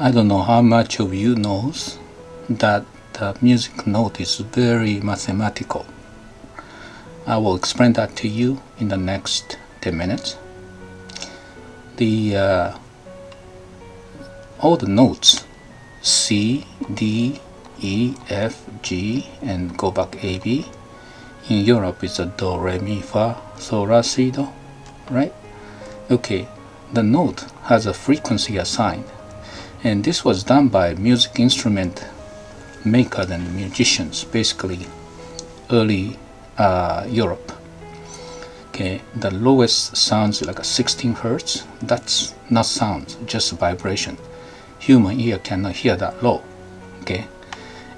I don't know how much of you knows that the music note is very mathematical. I will explain that to you in the next 10 minutes. The uh, all the notes C, D, E, F, G, and go back A, B. In Europe, it's a Do, Re, Mi, Fa, Sol, La, Si, Do, right? Okay, the note has a frequency assigned, and this was done by music instrument makers and musicians, basically early uh, Europe. Okay, the lowest sounds like a 16 hertz. That's not sound, just vibration. Human ear cannot hear that low. Okay,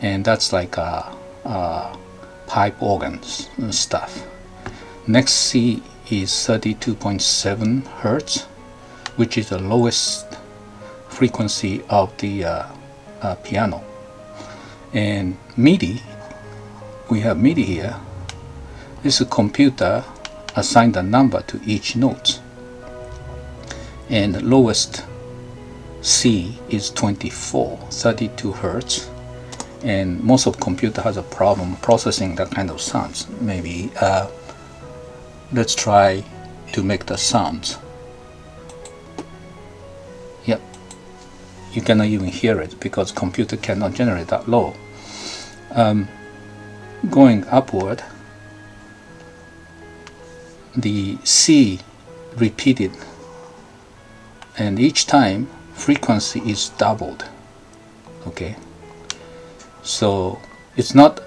and that's like a, a pipe organs and stuff. Next C is 32.7 hertz, which is the lowest frequency of the uh, uh, piano. And MIDI, we have MIDI here. This computer assigned a number to each note. And the lowest C is 24, 32 hertz. And most of computer has a problem processing that kind of sounds. Maybe uh, let's try to make the sounds. You cannot even hear it because computer cannot generate that low. Um, going upward, the C repeated and each time frequency is doubled okay so it's not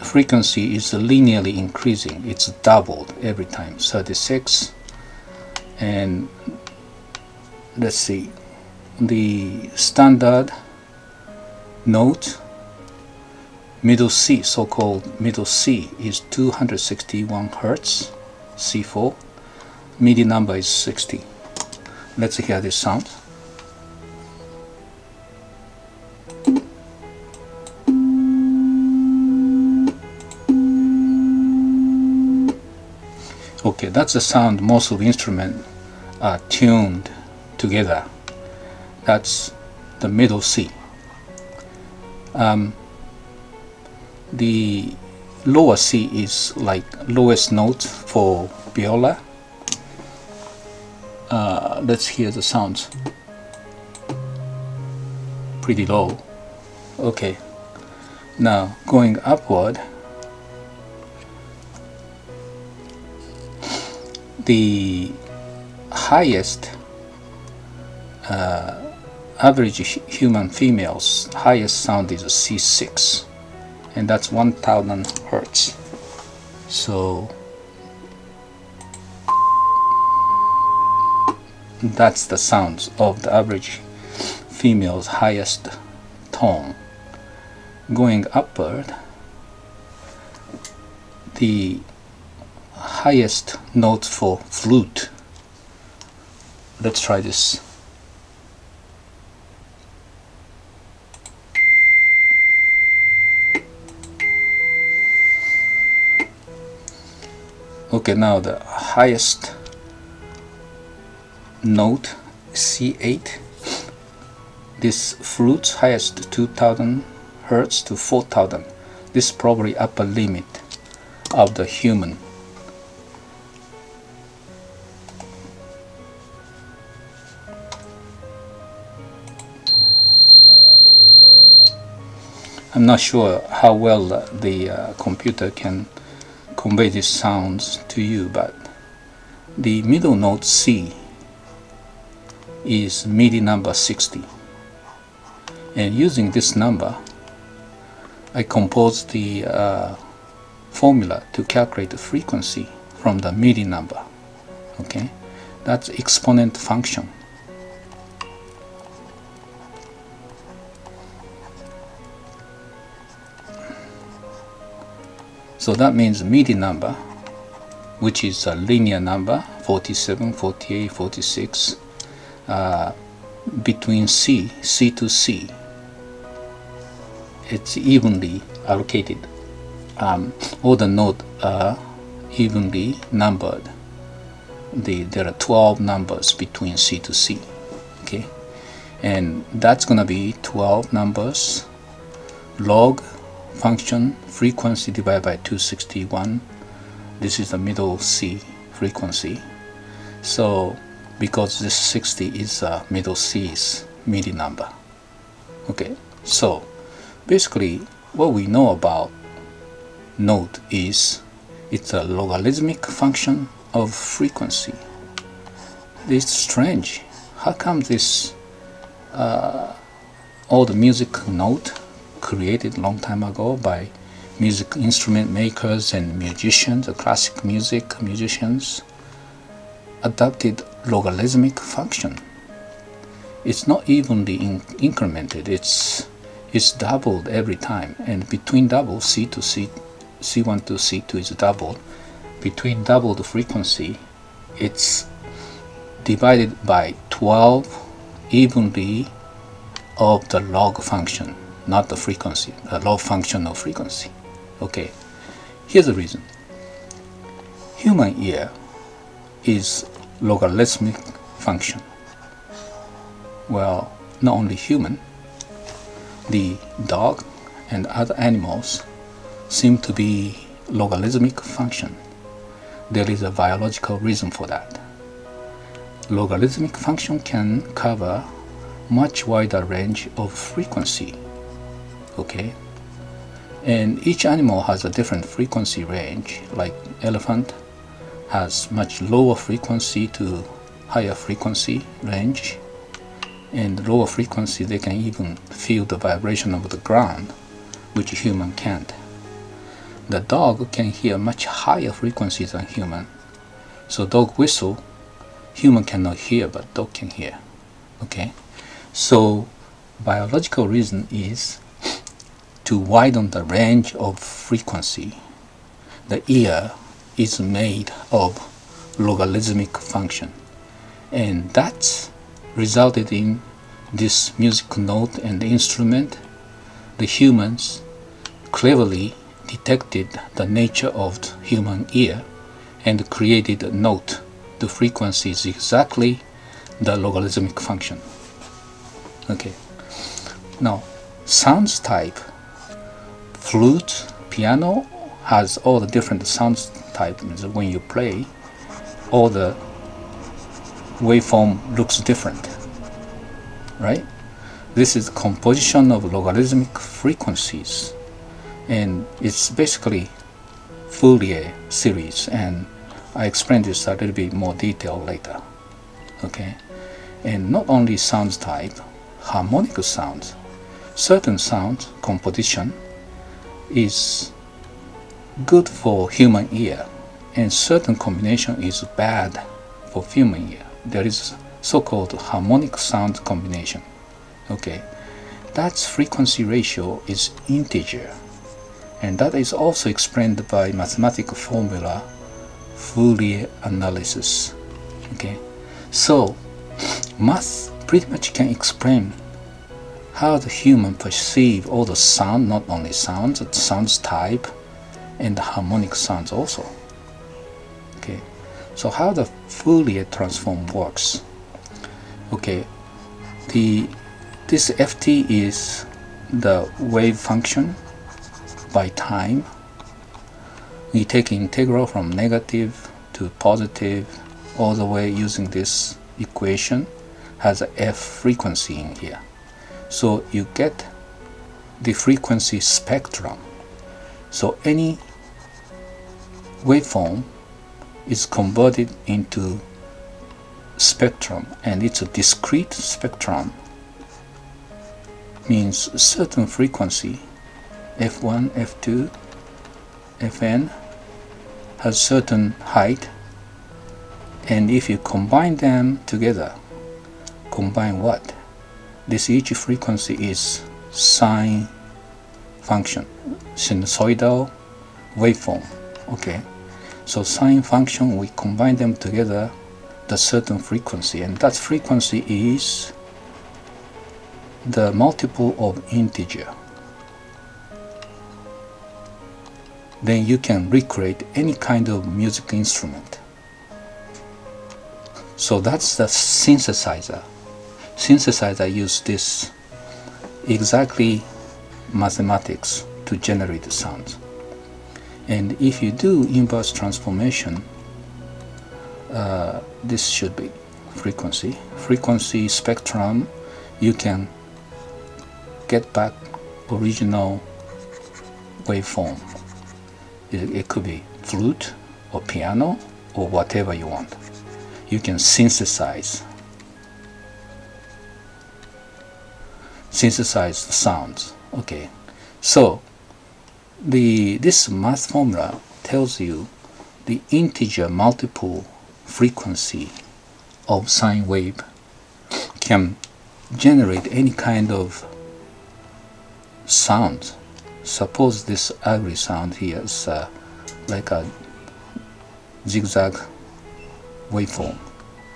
frequency is linearly increasing it's doubled every time 36 and let's see the standard note middle C so-called middle C is 261 Hertz C4 MIDI number is 60 let's hear this sound. Okay that's the sound most of the instruments are tuned together that's the middle C. Um, the lower C is like lowest note for viola. Uh, let's hear the sounds. Pretty low. Okay. Now going upward. The highest uh, average human females highest sound is a C6 and that's 1000 Hertz. So that's the sounds of the average female's highest tone. Going upward the highest note for flute. Let's try this okay now the highest note C8 this flute's highest 2000 Hertz to 4000 this is probably upper limit of the human. I'm not sure how well the uh, computer can convey these sounds to you but the middle note C is MIDI number 60 and using this number I composed the uh, formula to calculate the frequency from the MIDI number okay? That's exponent function So that means MIDI number, which is a linear number, 47, 48, 46, uh, between C, C to C, it's evenly allocated. Um, all the nodes are evenly numbered. The, there are 12 numbers between C to C. Okay, and that's gonna be 12 numbers log function frequency divided by 261 this is the middle C frequency. So because this 60 is a middle C's MIDI number. Okay so basically what we know about note is it's a logarithmic function of frequency. It's strange. How come this uh, all the music note created long time ago by music instrument makers and musicians, the classic music musicians, adopted logarithmic function. It's not evenly in incremented. It's it's doubled every time, and between double C to C, C1 to C2 is doubled. Between double the frequency, it's divided by 12 evenly of the log function, not the frequency, the log function of frequency. Okay, here's the reason. Human ear is logarithmic function. Well, not only human, the dog and other animals seem to be logarithmic function. There is a biological reason for that. Logarithmic function can cover much wider range of frequency. Okay, and each animal has a different frequency range like elephant has much lower frequency to higher frequency range and lower frequency they can even feel the vibration of the ground which human can't. The dog can hear much higher frequencies than human. So dog whistle human cannot hear but dog can hear. Okay. So biological reason is to widen the range of frequency, the ear is made of logarithmic function. And that resulted in this music note and instrument. The humans cleverly detected the nature of the human ear and created a note. The frequency is exactly the logarithmic function. Okay. Now, sounds type flute, piano has all the different sound types. When you play, all the waveform looks different, right? This is composition of logarithmic frequencies, and it's basically Fourier series, and I explain this a little bit more detail later. Okay, and not only sound type, harmonic sounds, certain sound composition is good for human ear and certain combination is bad for human ear. There is so-called harmonic sound combination. Okay, that's frequency ratio is integer and that is also explained by mathematical formula Fourier analysis. Okay, so math pretty much can explain how the human perceive all the sound, not only sounds, but sounds type and the harmonic sounds also. Okay, so how the Fourier transform works? Okay, the this ft is the wave function by time. We take integral from negative to positive all the way using this equation has a f frequency in here. So you get the frequency spectrum. So any waveform is converted into spectrum and it's a discrete spectrum means certain frequency f1 f2 fn has certain height and if you combine them together combine what this each frequency is sine function sinusoidal waveform okay? So sine function we combine them together the certain frequency and that frequency is the multiple of integer. Then you can recreate any kind of music instrument. So that's the synthesizer synthesizer use this exactly mathematics to generate the sound. And if you do inverse transformation, uh, this should be frequency. Frequency spectrum, you can get back original waveform. It, it could be flute or piano or whatever you want. You can synthesize synthesize the sounds. Okay, so the this math formula tells you the integer multiple frequency of sine wave can generate any kind of sound. Suppose this ugly sound here is uh, like a zigzag waveform.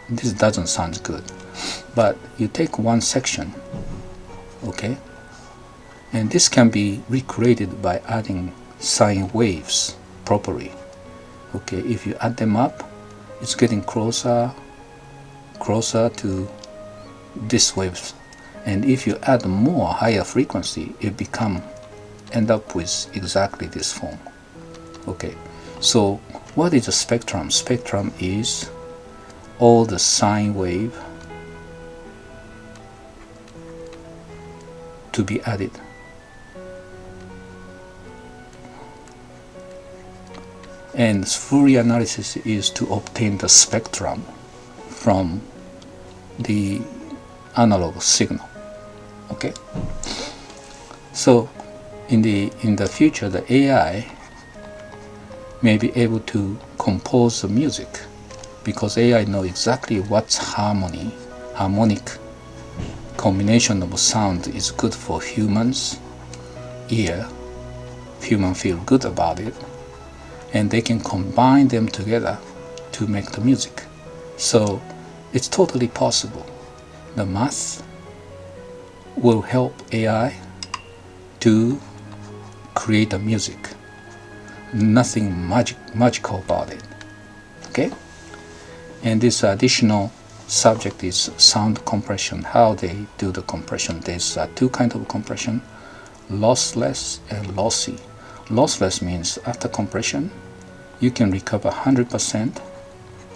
This doesn't sound good. But you take one section, okay, and this can be recreated by adding sine waves properly. Okay, if you add them up, it's getting closer, closer to this waves. And if you add more higher frequency, it become end up with exactly this form. Okay, so what is a spectrum? Spectrum is all the sine wave to be added. And Fourier analysis is to obtain the spectrum from the analog signal. Okay. So in the in the future, the AI may be able to compose the music because AI know exactly what's harmony, harmonic combination of sound is good for humans ear. Human feel good about it, and they can combine them together to make the music. So it's totally possible. The math will help AI to create a music nothing magic magical about it okay and this additional subject is sound compression. How they do the compression there's uh, two kind of compression lossless and lossy. Lossless means after compression you can recover 100%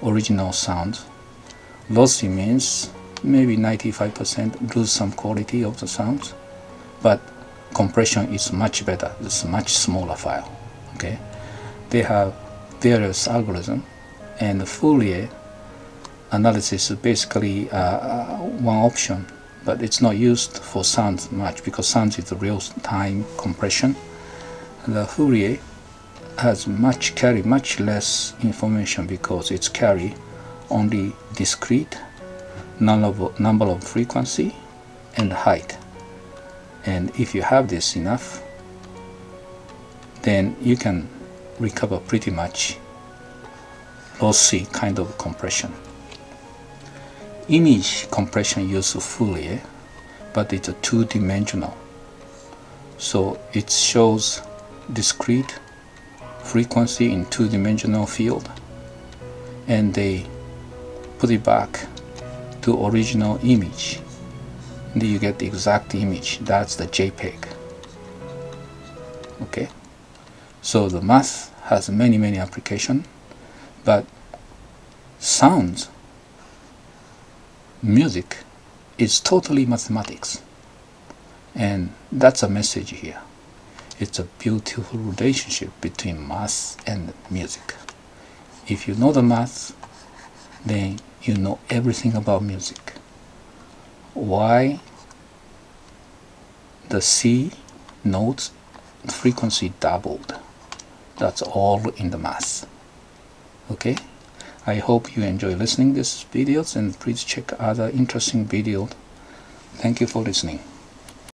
original sound. Lossy means maybe 95% lose some quality of the sound but compression is much better. It's much smaller file okay? They have various algorithms and the Fourier analysis is basically uh, uh, one option but it's not used for sound much because sound is the real-time compression the Fourier has much carry much less information because it's carry only discrete number of frequency and height and if you have this enough then you can recover pretty much lossy kind of compression. Image compression uses Fourier, but it's a two-dimensional. So it shows discrete frequency in two-dimensional field and they put it back to original image. And you get the exact image. That's the JPEG. Okay. So the math has many, many applications, but sounds, music is totally mathematics. And that's a message here. It's a beautiful relationship between math and music. If you know the math, then you know everything about music. Why the C notes frequency doubled that's all in the math okay I hope you enjoy listening these videos and please check other interesting videos thank you for listening